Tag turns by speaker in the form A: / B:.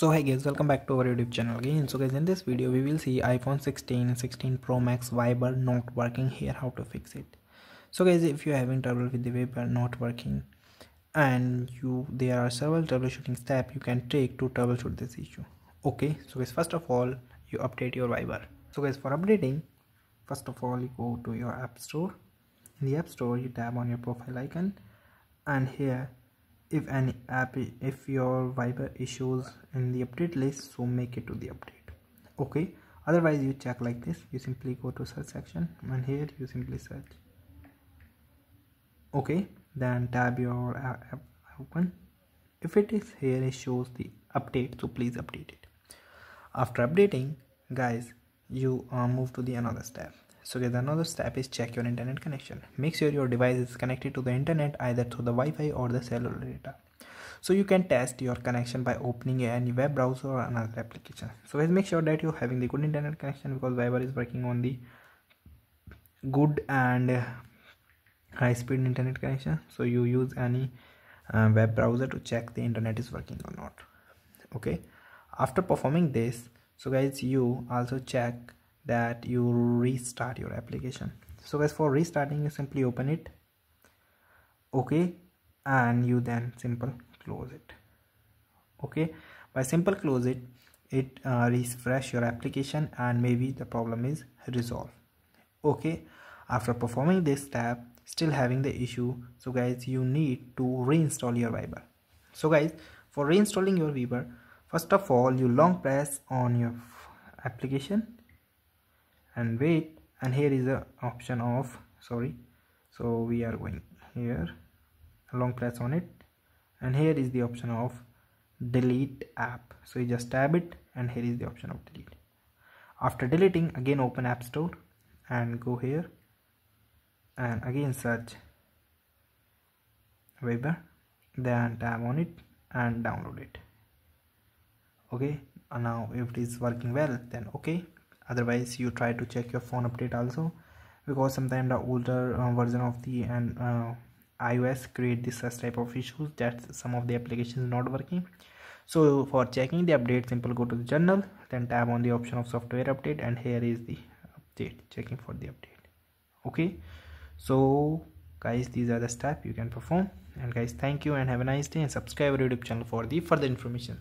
A: so hey guys welcome back to our youtube channel again. So guys in this video we will see iphone 16 16 pro max viber not working here. How to fix it? So guys if you're having trouble with the viber not working and you there are several troubleshooting steps you can take to troubleshoot this issue. Okay? So guys first of all you update your viber. So guys for updating first of all you go to your app store. In the app store you tap on your profile icon and here if any app if your viber issues in the update list so make it to the update. Okay? Otherwise you check like this. You simply go to search section and here you simply search. Okay? Then tab your app open. If it is here it shows the update so please update it. After updating guys you uh, move to the another step so guys another step is check your internet connection. Make sure your device is connected to the internet either through the wi-fi or the cellular data. So you can test your connection by opening any web browser or another application. So guys make sure that you're having the good internet connection because viber is working on the good and high speed internet connection. So you use any uh, web browser to check the internet is working or not. Okay? After performing this so guys you also check that you restart your application. So guys for restarting you simply open it. Okay. And you then simple close it. Okay. By simple close it it uh, refresh your application and maybe the problem is resolved. Okay. After performing this step still having the issue so guys you need to reinstall your viber. So guys for reinstalling your viber first of all you long press on your application and wait. And here is the option of sorry. So we are going here. Long press on it. And here is the option of delete app. So you just tab it and here is the option of delete. After deleting again open app store and go here and again search Viber then tap on it and download it. Okay. And now if it is working well then okay otherwise you try to check your phone update also because sometimes the older uh, version of the and uh, ios create this such type of issues that some of the applications not working. So for checking the update simple go to the general then tab on the option of software update and here is the update checking for the update. Okay? So guys these are the steps you can perform. And guys thank you and have a nice day. And subscribe our youtube channel for the further information